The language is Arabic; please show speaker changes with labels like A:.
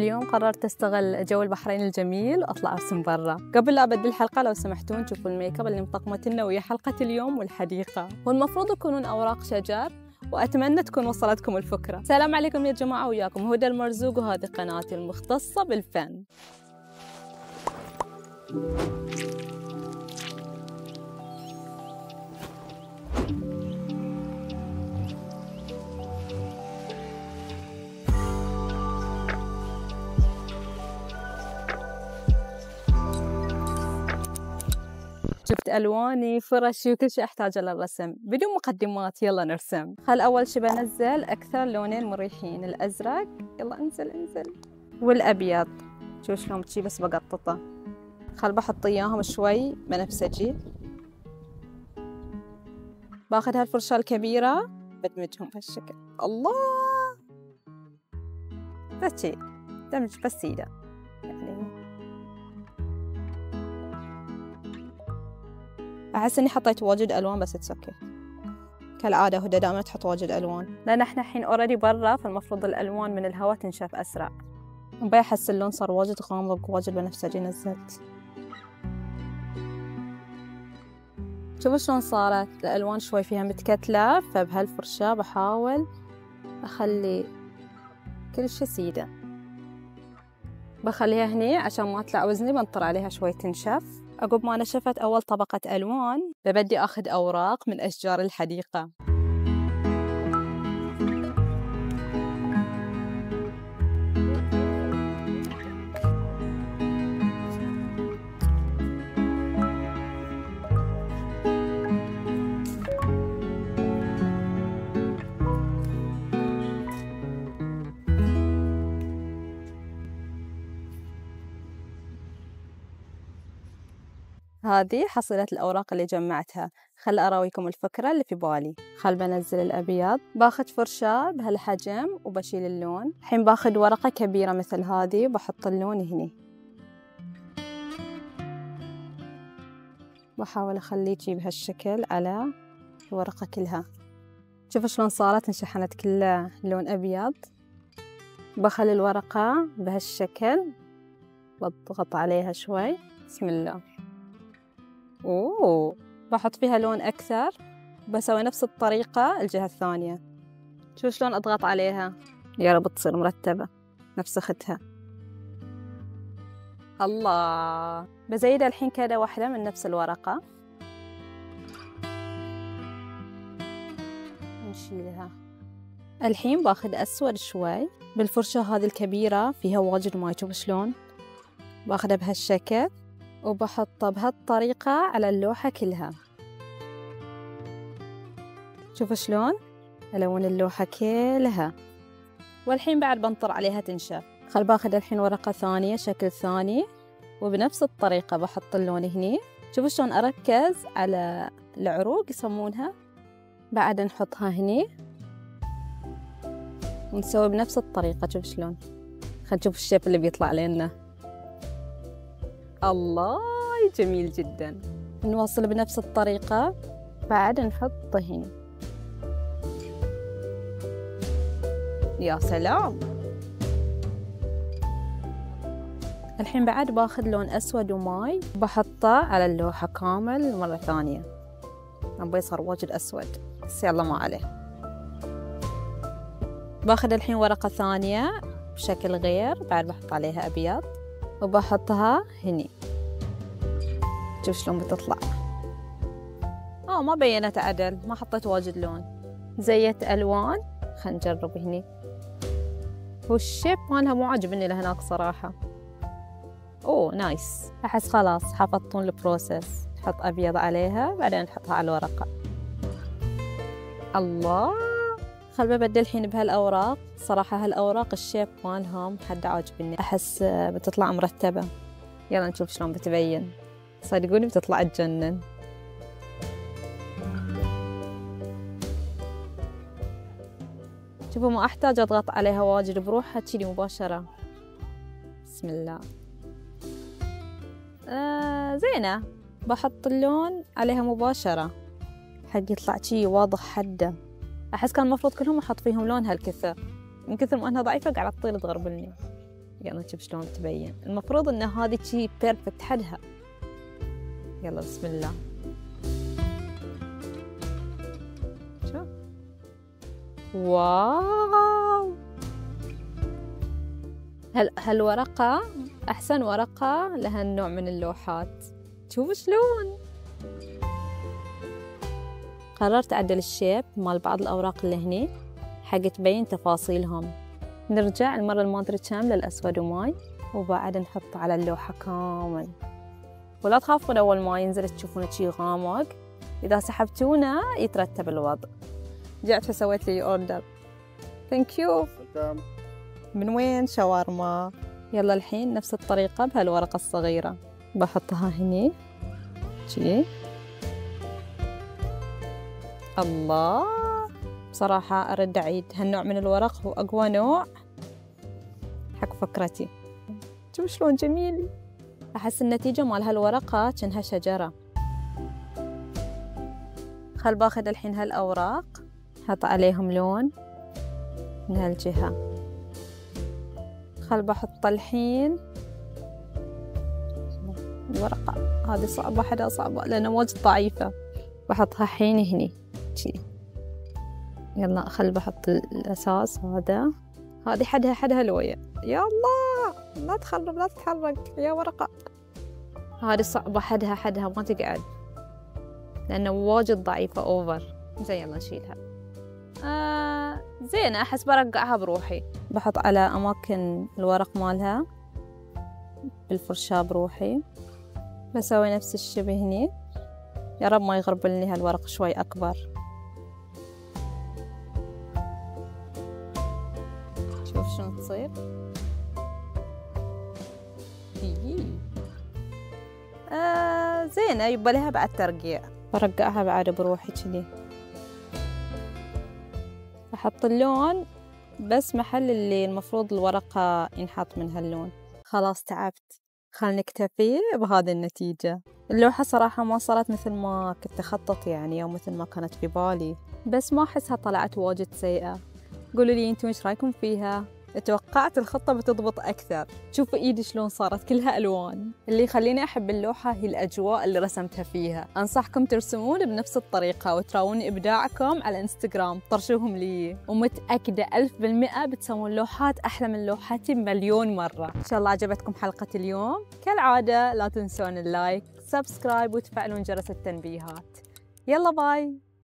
A: اليوم قررت أستغل جو البحرين الجميل وأطلع أرسم برا. قبل لا ابدي الحلقة لو سمحتون تشوفوا الميك أب اللي مطقمت لنا ويا حلقة اليوم والحديقة. والمفروض يكونون أوراق شجر وأتمنى تكون وصلتكم الفكرة. السلام عليكم يا جماعة وياكم هدى المرزوق وهذه قناتي المختصة بالفن. شفت ألواني فرشي وكل شيء احتاجه للرسم بدون مقدمات يلا نرسم. خل أول شي بنزل أكثر لونين مريحين. الأزرق يلا انزل انزل. والأبيض. شوف شلون بشي بس بقططه. خل بحط إياهم شوي بنفسجي باخذ هالفرشة الكبيرة بدمجهم بهالشكل. الله! بس شي دمج بس يعني أحس إني حطيت واجد ألوان بس it's كالعادة هدى دائما تحط واجد ألوان. لأن إحنا الحين already برا فالمفروض الألوان من الهواء تنشف أسرع. مبي أحس اللون صار واجد غامق واجد بنفسجي نزلت. شوفوا شلون صارت. الألوان شوي فيها متكتلة فبهالفرشه بحاول أخلي كل شي سيدة. بخليها هني عشان ما تطلع وزني بنطر عليها شوي تنشف. عقب ما نشفت أول طبقة ألوان ببدي أخذ أوراق من أشجار الحديقة. هذه حصيلة الأوراق اللي جمعتها. خل أراويكم الفكرة اللي في بالي. خل بنزل الأبيض. باخذ فرشاة بهالحجم وبشيل اللون. الحين باخذ ورقة كبيرة مثل هذه وبحط اللون هني. بحاول أخليه بهالشكل على الورقة كلها. شوفوا شلون صارت انشحنت كلها لون أبيض. بخلي الورقة بهالشكل. بضغط عليها شوي. بسم الله. أوه. بحط فيها لون أكثر بسوي نفس الطريقة الجهة الثانية. شوف شلون أضغط عليها. يا رب تصير مرتبة نفس أختها الله. بزيدها الحين كذا واحدة من نفس الورقة. نشيلها. الحين باخذ أسود شوي. بالفرشة هذه الكبيرة فيها واجد ماي شوف شلون. باخذها بهالشكل. وبحطه بهالطريقة على اللوحة كلها. شوفوا شلون؟ ألون اللوحة كلها. والحين بعد بنطر عليها تنشف. خل باخذ الحين ورقة ثانية شكل ثاني. وبنفس الطريقة بحط اللون هني. شوفوا شلون أركز على العروق يسمونها. بعد نحطها هني. ونسوي بنفس الطريقة شوف شلون. خل نشوف الشيب اللي بيطلع لنا الله جميل جدا. نوصل بنفس الطريقة. بعد نحط هنا يا سلام. الحين بعد باخذ لون أسود وماي بحطه على اللوحة كامل مرة ثانية. أبغى صار واجد أسود. بس يلا ما عليه. باخذ الحين ورقة ثانية بشكل غير بعد بحط عليها أبيض. وبحطها هني. شوف شلون بتطلع. آه ما بينت عدل ما حطيت واجد لون. زيت ألوان. خلينا نجرب هني. والشيب مالها مو عاجبني لهناك صراحة. أوه nice. أحس خلاص حفظتون ال process. نحط أبيض عليها بعدين نحطها على الورقة. الله. خل ببدل الحين بهالأوراق. صراحة هالأوراق الشيب مالهم حد عاجبني. أحس بتطلع مرتبة. يلا نشوف شلون بتبين. صدقوني بتطلع تجنن. شوفوا ما أحتاج أضغط عليها واجد بروحها تشيلي مباشرة. بسم الله. آه زينة. بحط اللون عليها مباشرة. حق يطلع شي واضح حده. أحس كان المفروض كلهم أحط فيهم لون هالكثر. من كثر ما أنها ضعيفة قاعدة تطير تغربلني يلا نشوف شلون تبين. المفروض إن هذه شي perfect حدها. يلا بسم الله. شوف wow! هل هالورقة أحسن ورقة لهالنوع من اللوحات. شوف شلون! قررت أعدل الشيب مال بعض الأوراق اللي هني حق تبين تفاصيلهم. نرجع المرة الماضية كم للأسود وماي وبعد نحط على اللوحة كامل. ولا تخافون أول ما ينزل تشوفونه شي غامق. إذا سحبتونه يترتب الوضع. رجعت فسويت لي أوردر ثانك يو من وين شاورما؟ يلا الحين نفس الطريقة بهالورقة الصغيرة. بحطها هني. شي. الله. بصراحة أرد أعيد. هالنوع من الورق هو أقوى نوع. حق فكرتي. شوف شلون جميل؟ أحس النتيجة مال هالورقة كأنها شجرة. خل باخذ الحين هالأوراق. حط عليهم لون من هالجهة. خل بحط الحين الورقة. هذه صعبة حدا صعبة لأنها واجد ضعيفة. بحطها حين هني. يلا خل بحط الأساس هذا. هذه حدها حدها لوية يا الله! لا تخرب لا تتحرك. يا ورقة. هذه صعبة. حدها حدها ما تقعد. لأنه واجد ضعيفة. أوفر. زين يلا نشيلها. آه زين أحس برقعها بروحي. بحط على أماكن الورق مالها. بالفرشاة بروحي. بسوي نفس الشي هني يا رب ما يغربلني هالورق شوي أكبر. شلون تصير آه زينة يبى لها بعد ترقيع. برقعها بعد بروحي كذي. أحط اللون بس محل اللي المفروض الورقة ينحط من هاللون خلاص تعبت. خل نكتفي بهذه النتيجة. اللوحة صراحة ما صارت مثل ما كنت أخطط يعني أو مثل ما كانت في بالي. بس ما أحسها طلعت واجد سيئة. قولوا لي أنتم إيش رأيكم فيها؟ توقعت الخطة بتضبط أكثر. شوفوا إيدي شلون صارت كلها ألوان. اللي يخليني أحب اللوحة هي الأجواء اللي رسمتها فيها. أنصحكم ترسمون بنفس الطريقة وتراوني إبداعكم على إنستغرام. طرشوهم لي. ومتأكدة ألف بالمئة بتسوون لوحات أحلى من لوحاتي مليون مرة. إن شاء الله عجبتكم حلقة اليوم. كالعادة لا تنسون ال like subscribe وتفعلون جرس التنبيهات. يلا bye!